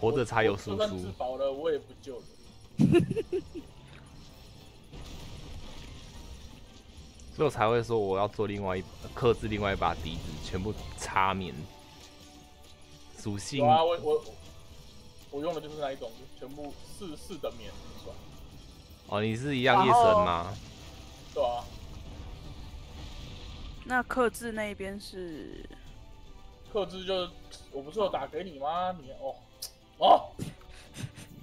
活着才有输就算出自。保了，我也不救了。所以我才会说我要做另外一克制另外一把笛子，全部插棉。属性有啊，我我我用的就是那一种，全部四四的棉，是吧？哦，你是一样夜神吗？对啊，那克制那边是克制就是我不是有打给你吗？你哦哦，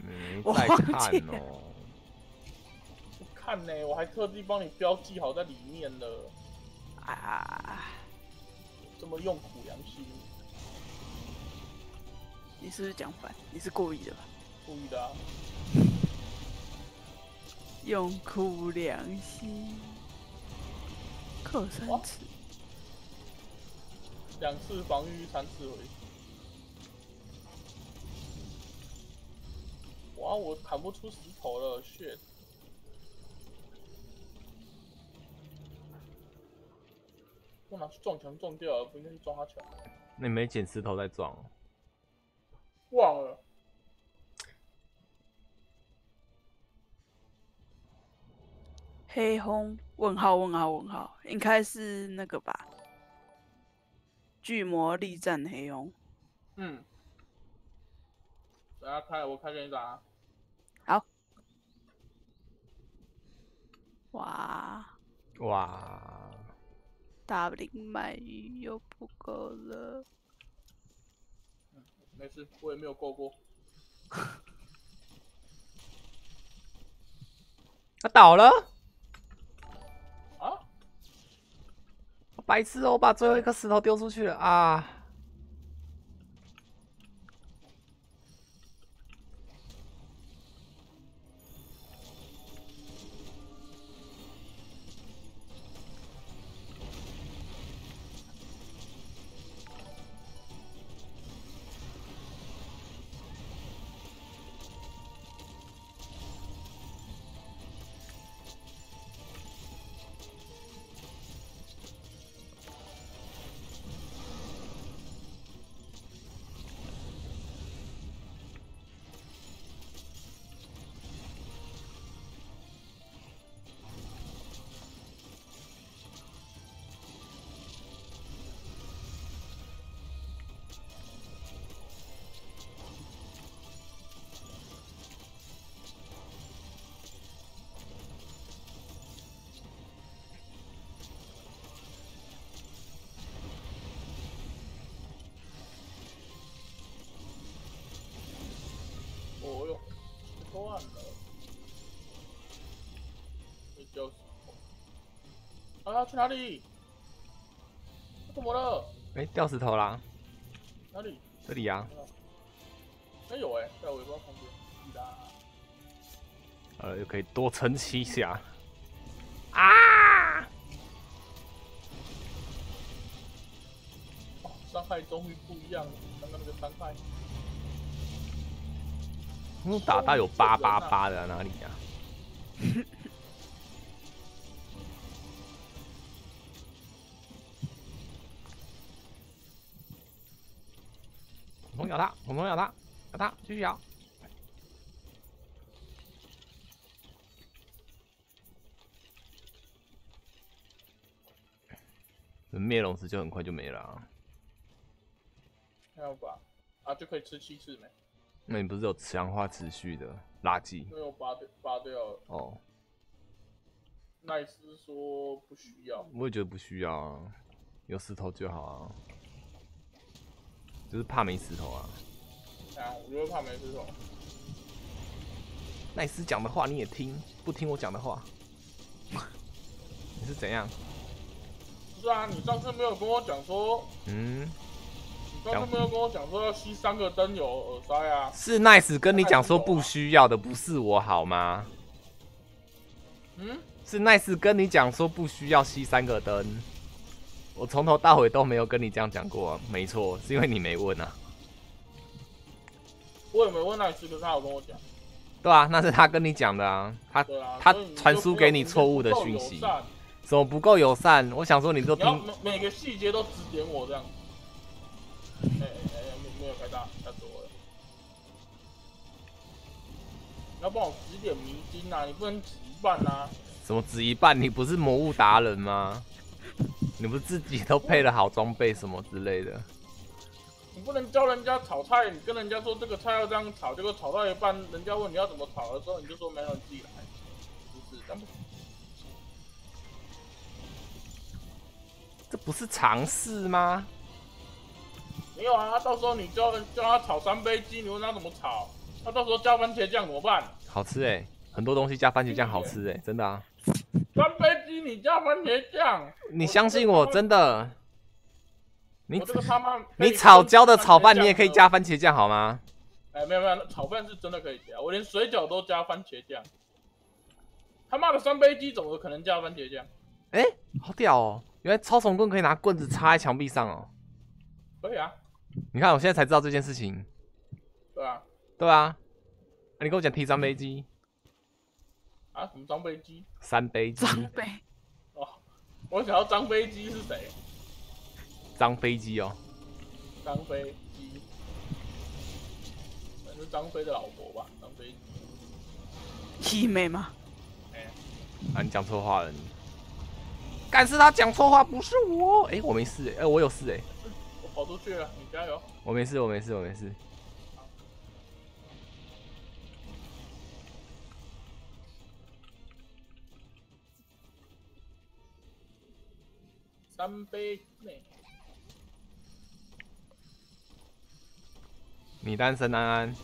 嗯，我看了哦。不看呢，我还特地帮你标记好在里面了，啊，这么用苦良心，你是不是讲反？你是故意的吧？故意的啊。用苦良心，克三哇次，两次防御，三次回。哇，我砍不出石头了，shit！我拿去撞墙撞掉了，不应该去撞他墙，那你没捡石头再撞哦？忘了。黑红问号问号问号，应该是那个吧？巨魔力战黑红，嗯，等下开，我开给你打。哇，哇，大龄鳗鱼又不够了，没事，我也没有够过。他倒了，啊？白痴哦！我把最后一颗石头丢出去了啊！破案了。你丢石头。啊，去哪里？他怎么了？哎、掉石头啦！哪里？这里啊，没有哎、在尾巴旁边。是的。呃，又可以多撑七下。啊！哦，伤害终于不一样了，刚刚那个伤害。我打到有八八八的、哪里呀啊？猛咬它，猛咬它，咬它，继续咬。灭龙石就很快就没了、啊。还有吧？啊，就可以吃七次没？那你不是有强化持续的垃圾因为我拔掉拔掉了。哦？奈斯说不需要。我也觉得不需要啊，有石头就好啊，就是怕没石头啊。啊，我觉得怕没石头。奈斯讲的话你也听，不听我讲的话，你是怎样？不是啊，你上次没有跟我讲说，嗯，你上次没有跟我讲说要吸三个灯油耳塞啊？是奈斯跟你讲说不需要的，不是我好吗？嗯，是奈斯跟你讲说不需要吸三个灯，我从头到尾都没有跟你这样讲过、啊，没错，是因为你没问啊。我也没问奈斯，可是他有跟我讲。对啊，那是他跟你讲的啊，他他传输给你错误的讯息友善什么不够友善？我想说你都听每每个细节都指点我这样。哎要帮我指点迷津啊！你不能指一半啊！什么指一半？你不是魔物达人吗？你不是自己都配了好装备什么之类的？你不能教人家炒菜，你跟人家说这个菜要这样炒，结果炒到一半，人家问你要怎么炒的时候，你就说没有，你自己来，不是这。这不是尝试吗？没有啊，到时候你教人叫他炒三杯鸡，你问他怎么炒，他到时候加番茄酱怎么办？好吃哎、很多东西加番茄酱好吃哎、真的啊！三杯鸡你加番茄酱，你相信我，真的。你这个他妈 你炒焦的炒饭你也可以。加番茄酱好吗？哎，没有没有，炒饭是真的可以加，我连水饺都加番茄酱。他妈的三杯鸡怎么可能加番茄酱？哎、好屌哦！原来超重棍可以拿棍子插在墙壁上哦。可以啊，你看，我现在才知道这件事情。对啊，对啊，啊你跟我讲提三杯鸡，啊什么张飞机？三杯鸡，张杯，哦，我想要张飞机是谁？张飞机哦。张飞机，可能是张飞的老婆吧？张飞机，七妹吗？哎、啊，你讲错话了你。但是他讲错话，不是我。哎、我没事哎、哎我有事哎、我跑出去了，你加油。我没事，我没事，我没事。干杯，你单身安安，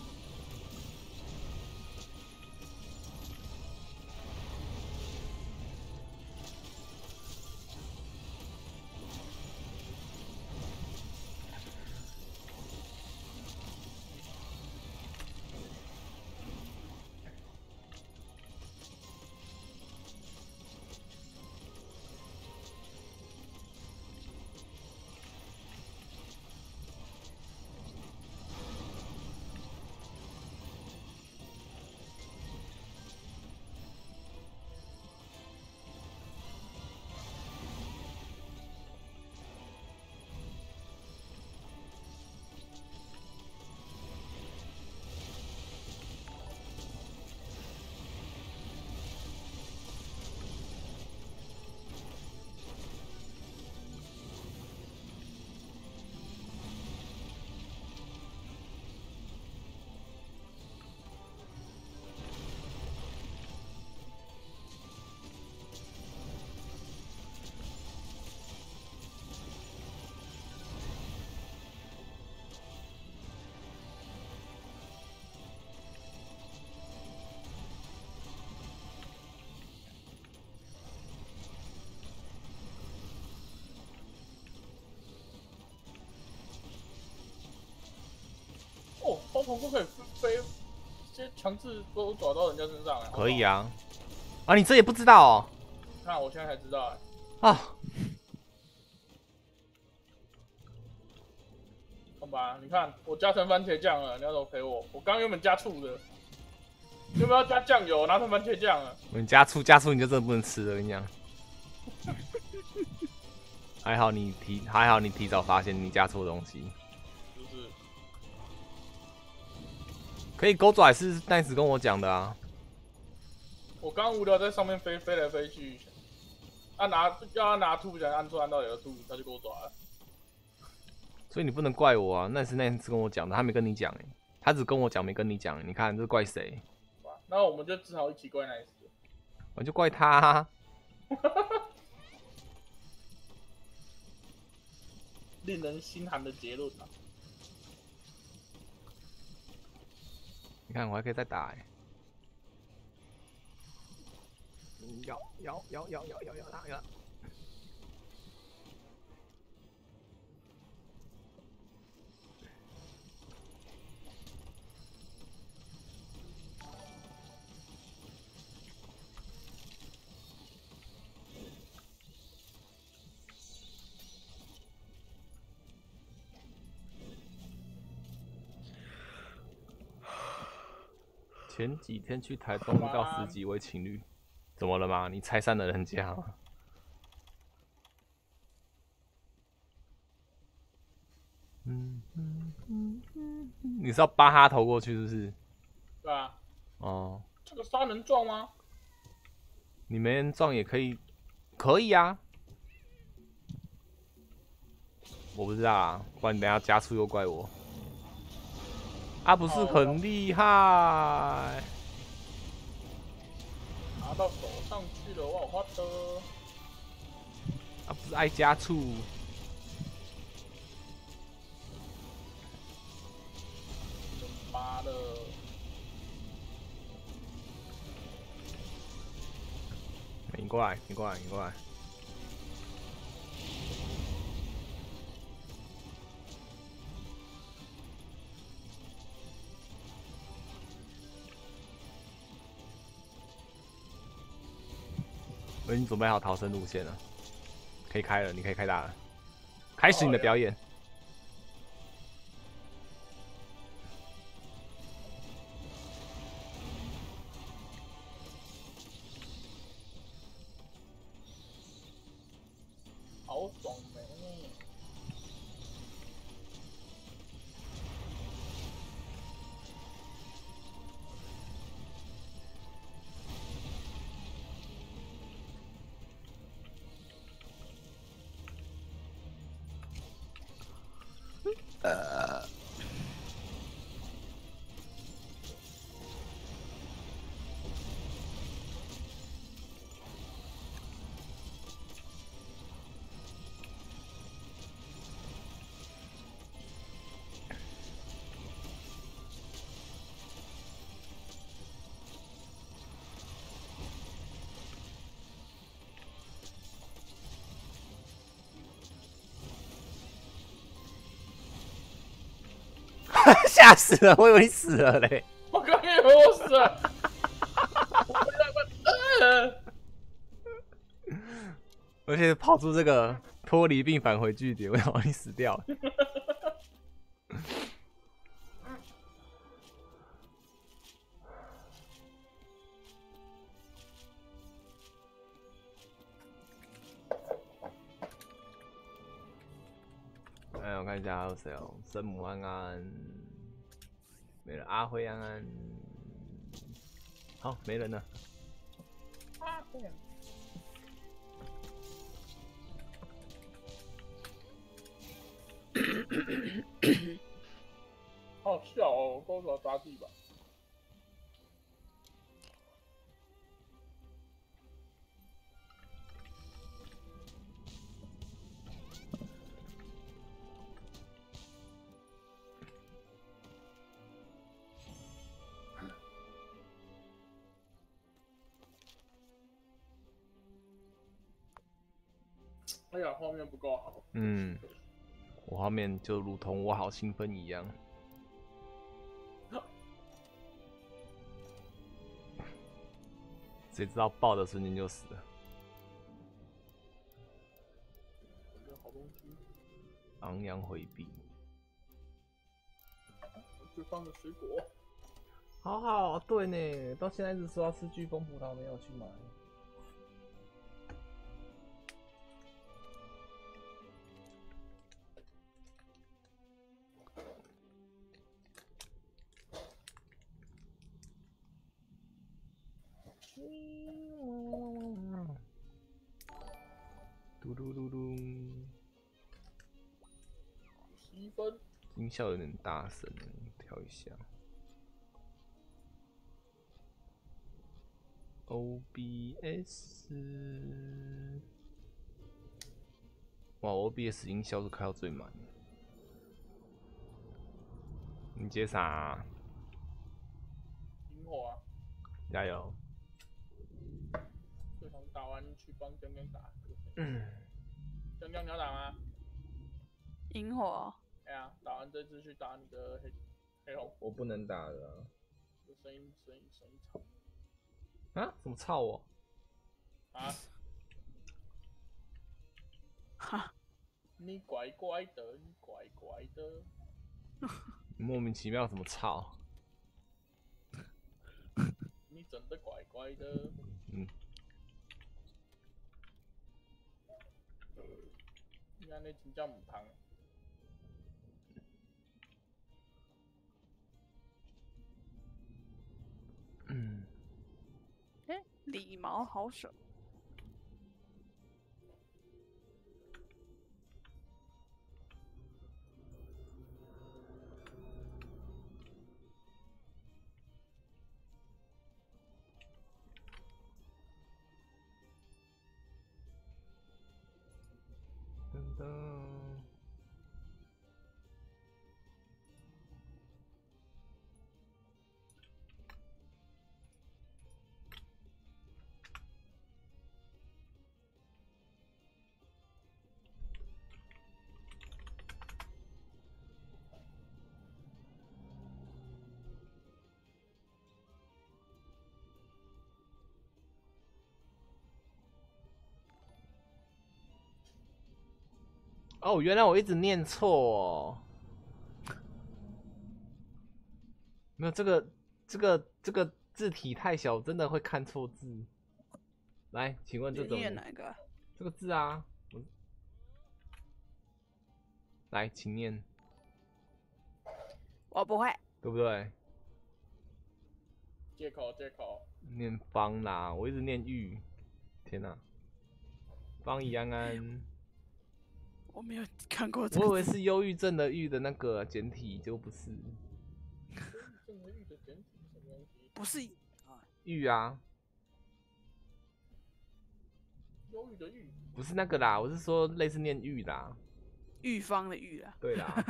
恐怖可以飞，直接强制都抓到人家身上来。可以啊。啊。啊，你这也不知道哦。看，我现在才知道哎。啊，好吧，你看我加成番茄酱了，你要怎么赔我？我刚原本加醋的，要不要加酱油？拿成番茄酱了。你加醋加醋你就真的不能吃了，我跟你讲。还好你提，还好你提早发现你加错东西。可以狗爪也是 nice 跟我讲的啊。我刚无聊在上面飞飞来飞去，他拿叫他拿兔，不想按错按到有个兔，他就给我抓了。所以你不能怪我啊，那是那次跟我讲的，他没跟你讲哎，他只跟我讲没跟你讲，你看这怪谁？那我们就只好一起怪 nice。我就怪他、啊。令人心寒的结论啊！你看我还可以再打，有有有有有有有打一个。前几天去台东遇到十几位情侣，怎么了吗？你拆散了人家吗？嗯嗯嗯嗯，你是要扒他头过去是不是？对啊，哦，这个沙能撞吗？你没人撞也可以，可以啊。我不知道啊，不然你等下加速又怪我。啊，不是很厉害，拿到手上去了，我花的。啊，不是爱加醋。八了。你过来，你过来，你过来。我已经准备好逃生路线了，可以开了，你可以开大了，开始你的表演。吓死了！我以为你死了嘞。我刚以为我死了。而且跑出这个脱离并返回据点，我以为你死掉了。一下还有谁哦，生母安安，没了，阿辉安安，好，没人了。啊，对呀。好笑哦，多少砸地板。画面不够好。嗯，我画面就如同我好兴奋一样。谁知道爆的瞬间就死了。好东西。昂扬回避。最棒的水果。好好，对呢，到现在一直说要吃飓风葡萄，没有去买。音效有点大声，调一下。OBS，哇，OBS 音效是开到最满。你接啥？萤火啊！加油！这场打完去帮江江打。嗯。江江你要打吗？萤火。哎呀，打完这次去打你的黑黑红。我不能打的。这声音声音声音吵。啊？怎么操我？啊？哈？你乖乖的，你乖乖的。莫名其妙怎么操？你真的乖乖的。嗯。你看那真叫母汤。嗯，哎，礼貌好省。哦，原来我一直念错哦。没有这个这个这个字体太小，真的会看错字。来，请问这你种念哪个啊？这个字啊？我来，请念，我不会。对不对？借口借口，念方啦，我一直念玉。天哪、方怡安安，我没有看过这我以。为是忧郁症的郁的那个简体，结果不是这个玉的简体是什么东西？不是玉啊，忧郁的郁，不是那个啦，我是说类似念郁啦。玉方的玉啊。对啦，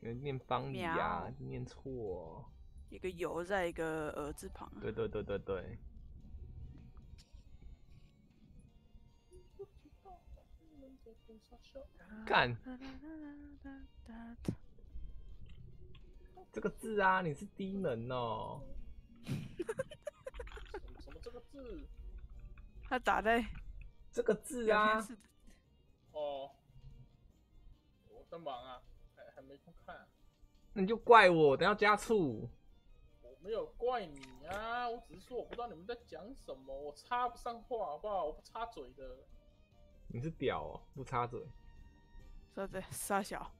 念方怡啊，念错。一个油在一个儿字旁啊。对对对对对，干这个字啊，你是低能哦。什么什么这个字？他打在这个字啊，哦，我在忙啊，还还没空看。那你就怪我，等下加醋。我没有怪你啊，我只是说我不知道你们在讲什么，我插不上话，好不好？我不插嘴的。你是屌哦，不插嘴。说对傻小，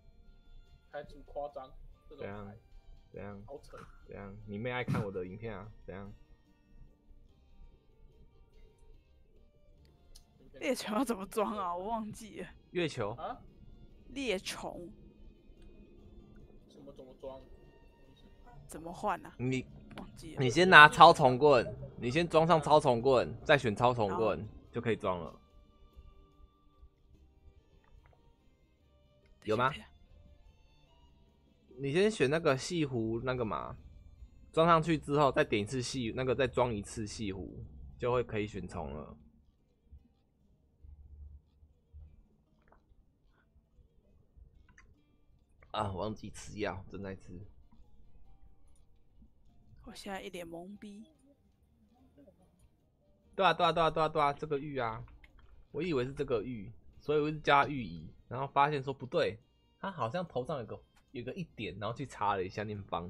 开出夸张，这种怎样台怎样好扯。怎样？你妹爱看我的影片啊？怎样？猎虫要怎么装啊？我忘记了。月球啊？猎虫怎么怎么装？怎么换啊？你忘记了。你先拿超重棍，你先装上超重棍，再选超重棍就可以装了。有吗？你先选那个细弧那个嘛，装上去之后再点一次细，那个再装一次细弧，就会可以选虫了。啊，忘记吃药，正在吃。我现在一脸懵逼。对啊，对啊，对啊，对啊，对啊，这个玉啊，我以为是这个玉，所以我就加玉仪，然后发现说不对，他好像头上有个有个一点，然后去查了一下念方。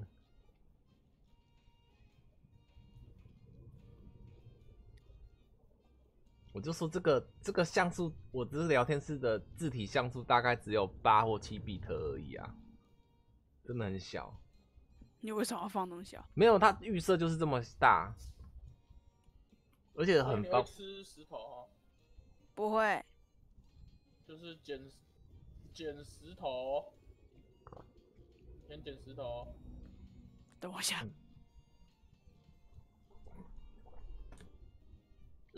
我就说这个这个像素，我只是聊天室的字体像素大概只有八或七比特而已啊，真的很小。你为什么要放那么小？没有，它预设就是这么大，而且很方。吃石头哈，不会，就是捡捡石头，先捡石头。等我一下。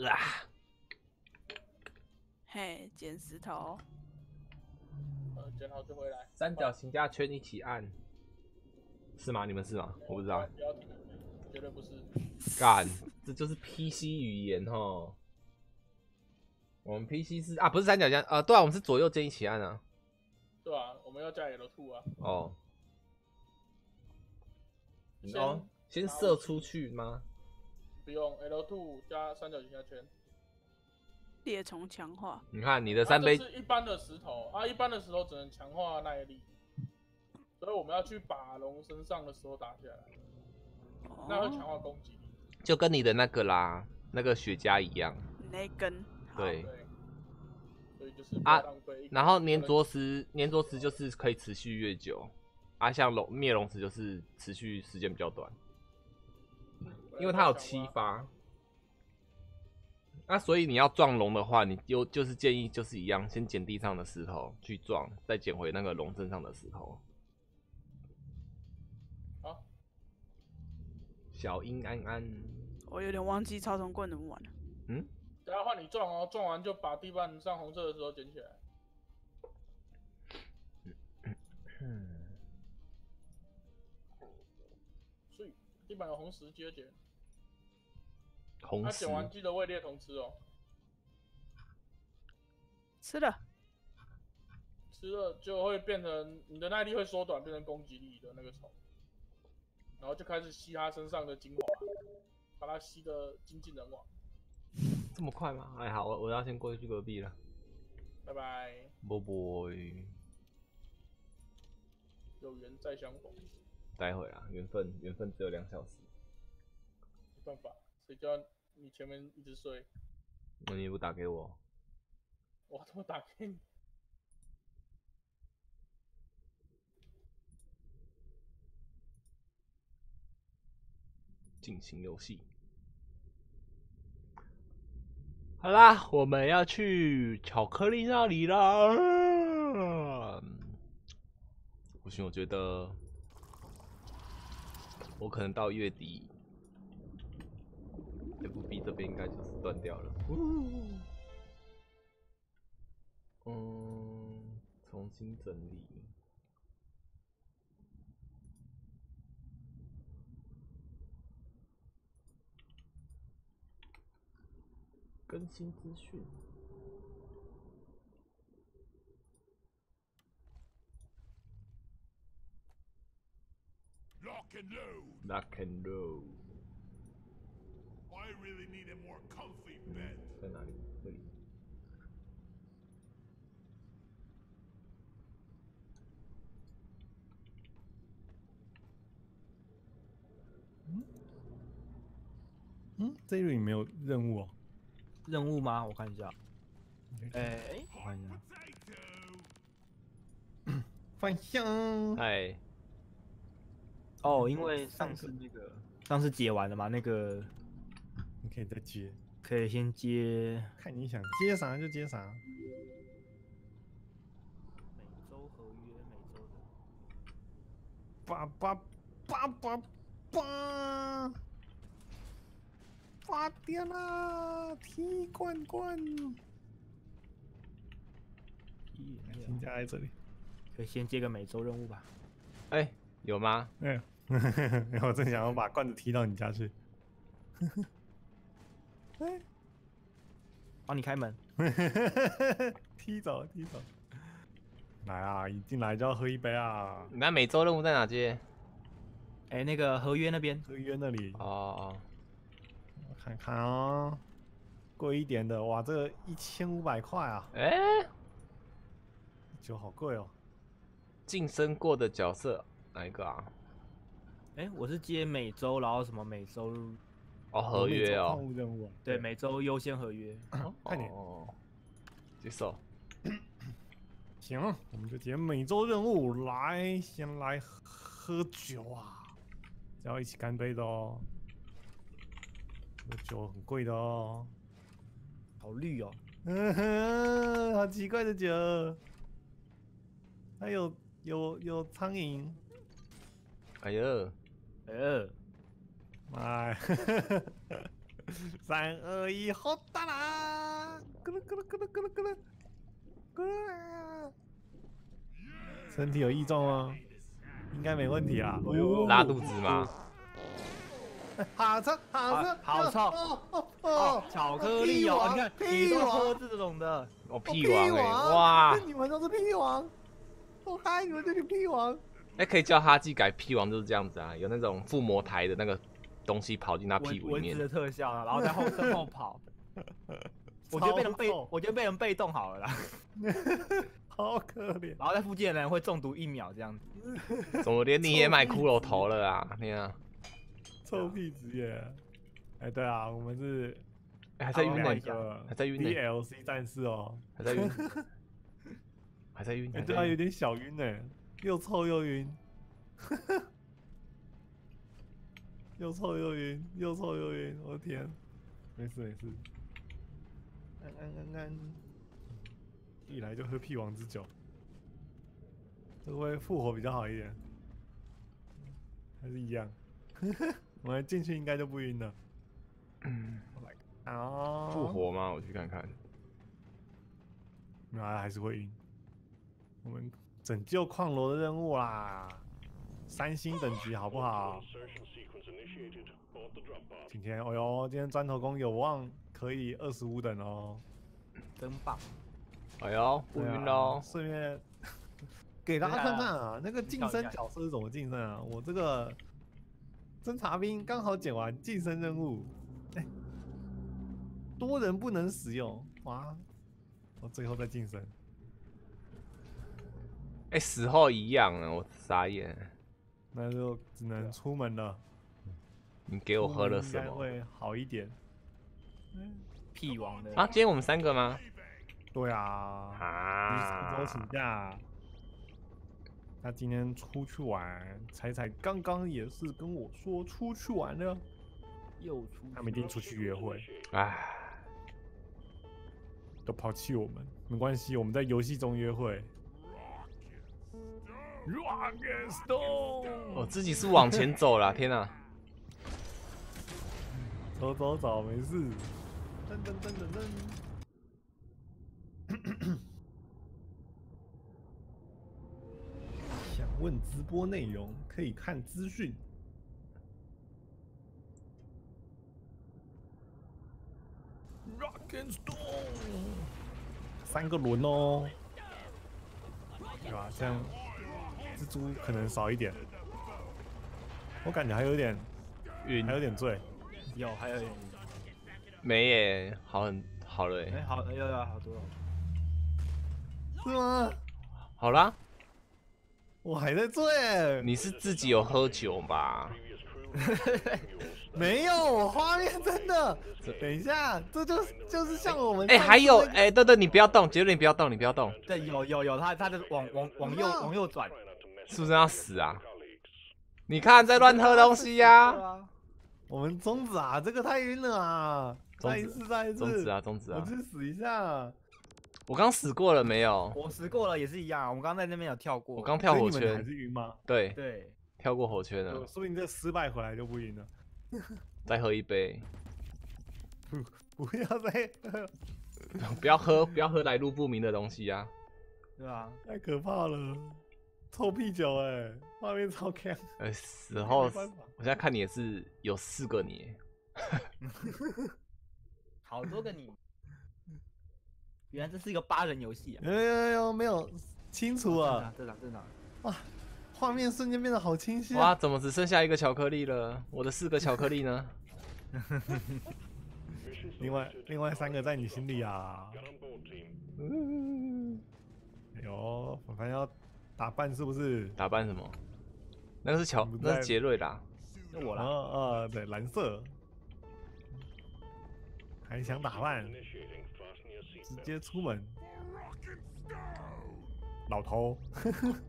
啊，嘿，捡石头。呃，捡好就回来。三角形加圈一起按，是吗？你们是吗？我不知道。绝对不是。干，这就是 PC 语言哦。我们 PC 是啊，不是三角形，呃，对啊，我们是左右键一起按啊。对啊，我们要加 L two 啊。哦，先哦，先射出去吗？不用 L two 加三角形加圈。猎虫强化，你看你的三杯这是一般的石头啊，一般的石头只能强化耐力，所以我们要去把龙身上的石头打下来，那会强哦，化攻击力。就跟你的那个啦，那个雪茄一样。那根。对啊然后粘着石，粘着石就是可以持续越久。啊，像龙灭龙石就是持续时间比较短，因为它有七发。那所以你要撞龙的话，你就就是建议就是一样，先捡地上的石头去撞，再捡回那个龙身上的石头。好，小英安安，我有点忘记超重棍怎么玩了。嗯，等下换你撞哦，撞完就把地板上红色的时候捡起来。所以地板有红石，记得捡。他红石捡完记得喂猎童吃哦，吃了，吃了就会变成你的耐力会缩短，变成攻击力的那个虫，然后就开始吸他身上的精华，把它吸得精尽人亡。这么快吗？哎，好，我我要先过去隔壁了，拜拜，啵啵，有缘再相逢。待会啊，缘分缘分只有两小时，没办法，谁叫你前面一直睡，那你不打给我？我怎么打给你。进行游戏。好啦，我们要去巧克力那里啦。不行，我觉得我可能到月底，FB 这边应该就是断掉了。嗯，重新整理。更新资讯。Lock and load. Lock and load. I really need a more comfy bed. 在哪里？这里。嗯，这一轮没有任务哦。任务吗？我看一下。哎、我看一下。返乡。嗨，哦，因为上次那个上次解完了嘛，那个你可以再接，可以先接看你想接啥就接啥。每周合约，每周的。叭叭叭叭叭！发电啦！踢罐罐！请加在这里。可以先接个每周任务吧。哎、有吗？哎，我正想要把罐子踢到你家去。哎，帮你开门。踢走，踢走。来啊！一进来就要喝一杯啊！你那每周任务在哪接？哎、那个合约那边，合约那里，哦哦，我看看哦，贵一点的，哇，这个一千五百块啊，哎、酒好贵哦。晋升过的角色哪一个啊？哎、我是接每周，然后什么每周哦，合约矿哦，物任务啊，对每周优先合约。快点哦，接受。行，我们就接每周任务，来，先来喝酒啊，是要一起干杯的哦。这酒很贵的哦，好绿哦，嗯哼，好奇怪的酒，还有有有苍蝇，哎呀，呃，哎，三二一，好大啦！咕噜咕噜咕噜咕噜咕噜咕噜，身体有异状吗？应该没问题啊。哎呦拉肚子吗？好臭，好臭，啊好臭哦哦巧克力哦，你看你屁都喝王，这种的，哦，屁屁王哎、王哇！你们都是屁王，我嗨你们这是屁王。哎、可以叫哈基改屁王就是这样子啊，有那种附魔台的那个东西跑进他屁股里面，的特效啊，然后在后身后跑。我觉得被人被，我觉得被人被动好了啦，好可怜。然后在附近的人会中毒一秒这样子。怎么连你也买骷髅头了啊？天啊，臭屁职业。哎，对啊，我们是哎还在晕呢那，个还在晕呢 DLC 战士哦。还在晕，还在晕，哎，还对啊，有。点小晕呢，又臭又晕。又臭又晕，又臭又晕，我的天！没事没事，安安安安，一来就喝屁王之酒，会不会复活比较好一点？还是一样？我们进去应该就不晕了。哦，复活吗？我去看看。没有啊，还是会晕。我们拯救矿罗的任务啦，三星等级好不好？今天，哦呦，今天砖头工有望可以二十五等哦。真棒！哎呦，不晕喽！顺便 给大家看看啊，那个晋升角色是怎么晋升啊？我这个侦察兵刚好捡完晋升任务，哎、多人不能使用，哇！我最后再晋升，哎，死后一样啊，我傻眼。那就只能出门了。你给我喝了什么？会好一点。屁王的啊，今天我们三个吗？对啊，你上周啊，请假，他今天出去玩，彩彩刚刚也是跟我说出去玩了，又出他们一定出去约会，哎，都抛弃我们，没关系，我们在游戏中约会。Rock and Stone，我自己是往前走了，天哪！走走走，没事。噔噔噔噔噔。问直播内容，可以看资讯。Rock and Stone，三个轮哦，对吧？这样蜘蛛可能少一点。我感觉还有点，晕还有点醉。有还有有没耶，好很好了哎耶，好有有好多了是吗？好啦，我还在醉，你是自己有喝酒吧？没有，我画面真的。等一下，这就是就是像我们哎、还有那个哎、对对，你不要动，杰伦，你不要动，你不要动，对有有有他他的往往往右 往右转是不是要死啊？你看在乱喝东西呀、啊我们中指啊，这个太晕了啊！中指再一次，再一次，中指啊，中指我啊！去死一下。我刚死过了没有？我死过了也是一样，我们刚刚在那边有跳过，我刚跳火所以你们还，是晕吗？对，对跳过火圈了说，不定这失败回来就不晕了。再喝一杯，不不要再喝，不要喝，不要喝来路不明的东西啊！对啊？太可怕了，臭屁酒哎，画面超强。呃，死后，我现在看你也是有四个你 好多个你，原来这是一个八人游戏啊！有有有有没有清楚啊？在哪在哪哇画面瞬间变得好清晰啊！哇，怎么只剩下一个巧克力了？我的四个巧克力呢？另外另外三个在你心里啊。嗯，哎呦，凡凡要打扮是不是？打扮什么？那个是乔，那是杰瑞啦。那我啦，啊啊，对，蓝色。还想打扮？直接出门。老头，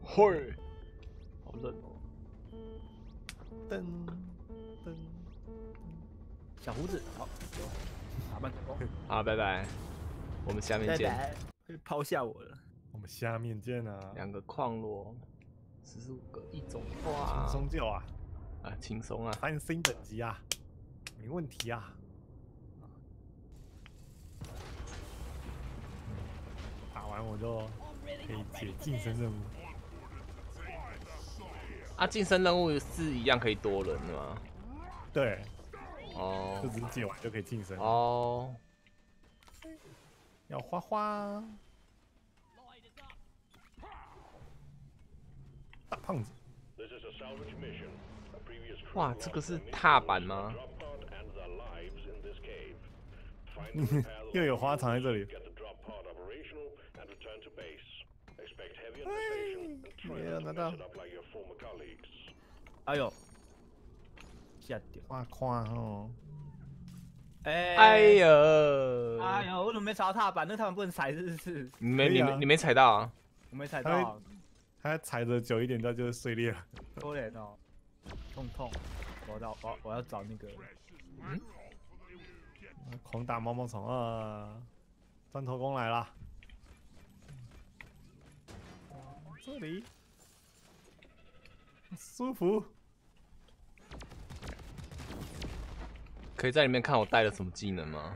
会，好冷哦。噔噔，小胡子，好，走打扮成功，好，拜拜，我们下面见。拜拜，会抛下我了。我们下面见啊！两个矿螺，十五个一种轻花，松就啊，啊，轻松啊。三星等级啊，没问题啊。打完我就可以解晋升任务。啊，晋升任务是一样可以多人的吗？对，哦就只是解完就可以晋升。哦，要花花。大胖子，哇，这个是踏板吗？又有花藏在这里。没有拿到，哎呦，吓掉！夸夸哦。哎哎呀，哎呦，我怎么没踩到踏板？那个踏板不能踩，是不是？你没啊你没你没踩到啊？我没踩到，他踩的久一点，它就是碎裂了。可怜哦，痛痛，我要我我要找那个狂打毛毛虫啊！钻头工来啦！这里舒服。可以在里面看我带了什么技能吗？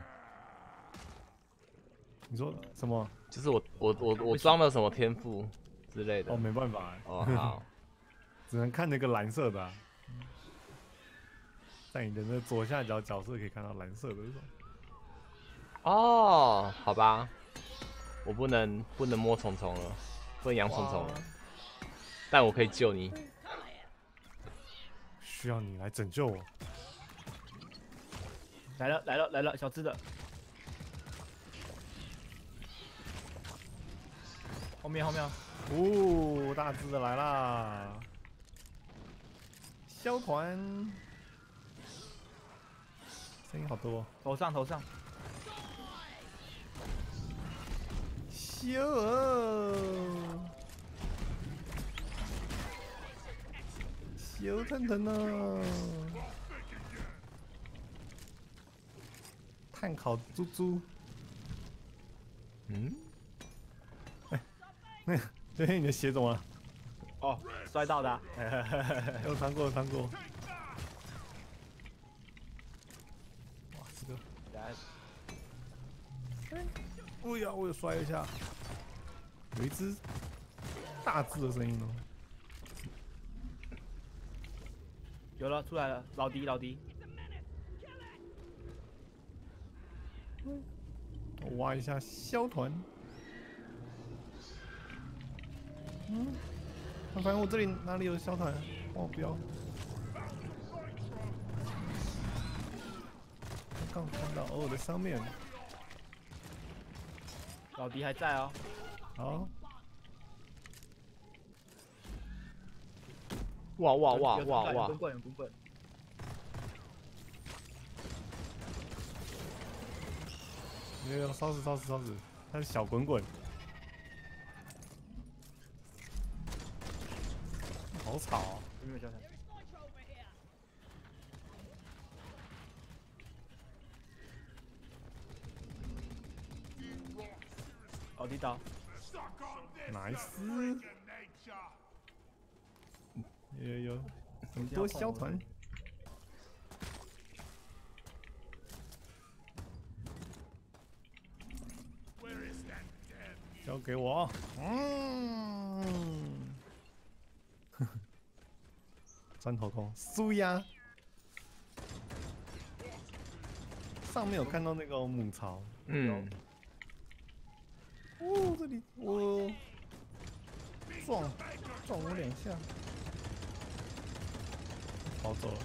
你说什么？就是我我我我装了什么天赋之类的哦，。没办法欸，哦，好，只能看那个蓝色的啊、在你的那左下角角色可以看到蓝色的那种。哦，好吧，我不能不能摸虫虫了，不能养虫虫了，但我可以救你。需要你来拯救我。来了来了来了，小智的，后面后面哦，哦，大只的来啦！消团，声音好多、哦。头上头上，修哦，修腾腾哦，碳烤猪猪，嗯，哎，那对，你的鞋怎么了？哦，摔到的啊，有穿过，穿过。哇，这个，来哎呀，我也摔一下，有一只大只的声音哦。有了出来了，老迪老迪，我挖一下消团。嗯，我发现我这里哪里有消团？哦，不要。刚看到哦，我的上面。老迪还在哦，好，哇哇哇哇哇有滚！棍有滚棍，有有烧死烧死烧死，他是小滚滚。好吵、啊。有没有小闪？老迪倒，Suck on this, Nice. 有有很多消团。交给我。嗯，砖头控，苏呀。上面有看到那个母巢。嗯，哦，这里我撞撞我两下，跑走了。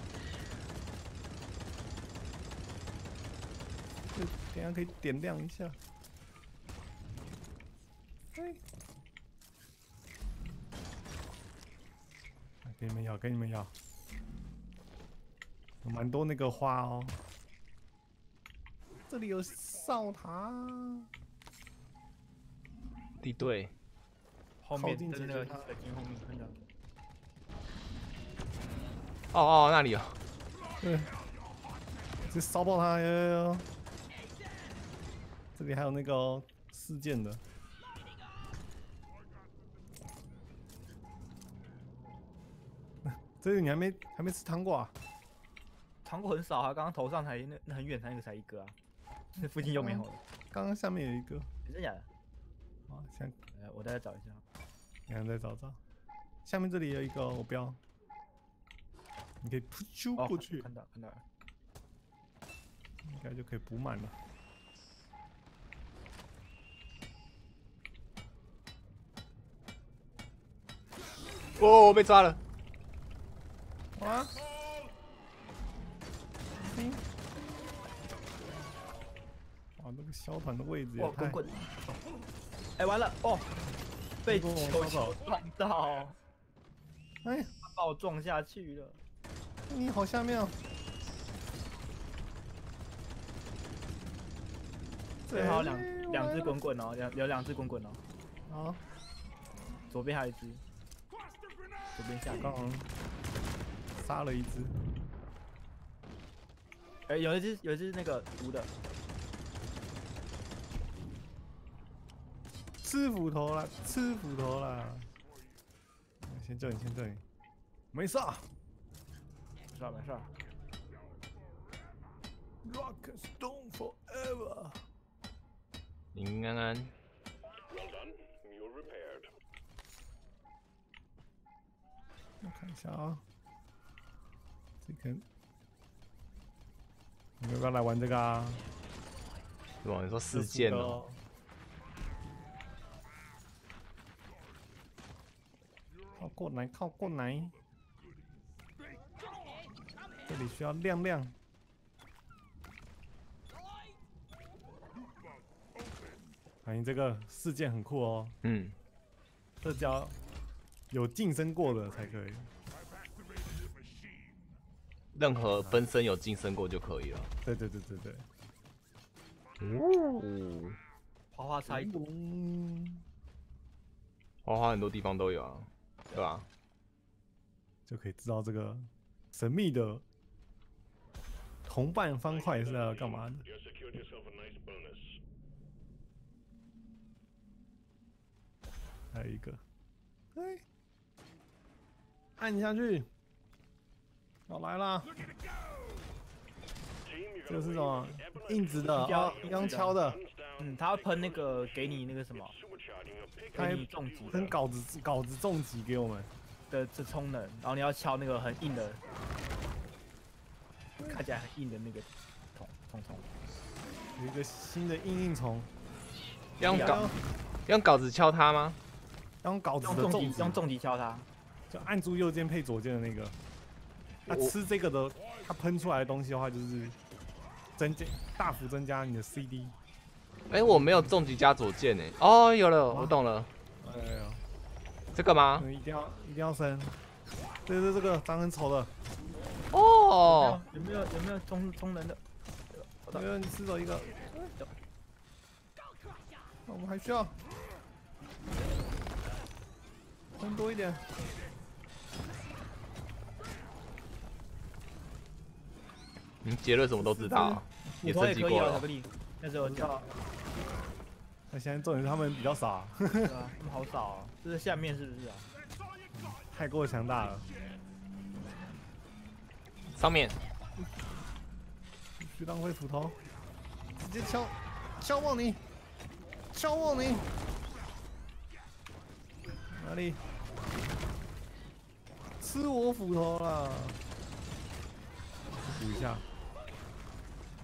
等下可以点亮一下。哎，给你们要，给你们要，有蛮多那个花哦。这里有哨塔。地对，后面靠近就是那个这个水晶后面看到，哦哦那里有，对，直接烧爆它！有有有，这里还有那个哦事件的，这里你还没还没吃糖果啊？糖果很少啊，刚刚头上才那那很远才那个才一个啊，那附近又没有了，刚刚下面有一个，真的假的？啊，现在呃，我再找一下。你看再找找，下面这里有一个哦我标，你可以扑啾哦，过去，看到看到，应该就可以补满了。哦，我被抓了，哇！嘿哇，那个消团的位置也哇，太滚！滚！哎，完了哦，被球滚球撞到，哎，把我撞下去了。你好下面哦。最好两哎两只滚滚哦，两有两只滚滚哦，好，左边还有一只。左边下刚刚杀了一只，哎、有一只有一只那个毒的，吃斧头啦，吃斧头啦。先救你，先救你，没事啊。没事儿没事儿。Rock stone forever。林安安，我看一下啊，这个你们要不要来玩这个啊？是吧？你说事件哦，靠过来，靠过来。这里需要亮亮。反正这个事件很酷哦，嗯，这叫有晋升过的才可以。任何分身有晋升过就可以了。对对对对对。哦，花花菜，嗯，花花很多地方都有啊，对吧？就可以知道这个神秘的同伴方块是要干嘛的。还有一个，哎，按下去，要来啦！这个是什么？硬直的要啊，刚敲的，嗯，他会喷那个给你那个什么，它给你重击喷稿子稿子重击给我们。的这充能，然后你要敲那个很硬的，看起来很硬的那个虫虫虫。有一个新的硬硬虫，用稿用稿子敲它吗？要用稿子用重的重击，用重击敲它，就按住右键配左键的那个。它我吃这个的，它喷出来的东西的话，就是增加大幅增加你的 CD。哎、我没有重击加左键呢。哦，有了，我懂了，哎呀，这个吗？嗯一定要一定要升。对对，这个长很丑的，哦，有没有有没有充充能的？没有你吃走一个。那我们还需要分多一点。你结论什么都知道啊，也斧头也可以啊，巧升级过了克。力，那时候有讲，那现在重点是他们比较傻，啊，他们好少啊，这是下面是不是啊？太过强大了。上面去浪费斧头，直接敲敲爆你，敲爆你！哪里？吃我斧头啦！补一下，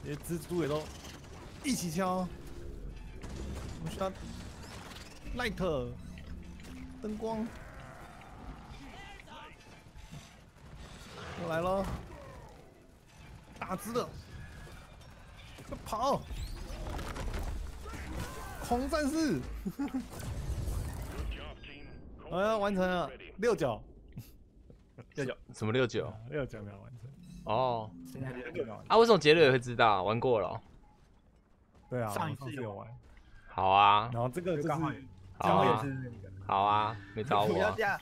这些蜘蛛也都一起敲。我们需要 light 灯光，我来喽！大只的，快跑！狂战士，哎呀，完成了六九，六九，什么六九？六九没有完成。哦，现在六九，啊，为什么杰瑞也会知道？玩过了哦。对啊，上一次有玩，好啊，然后这个就是刚好好啊也，是那个，好啊，没找不要我啊这。样，啊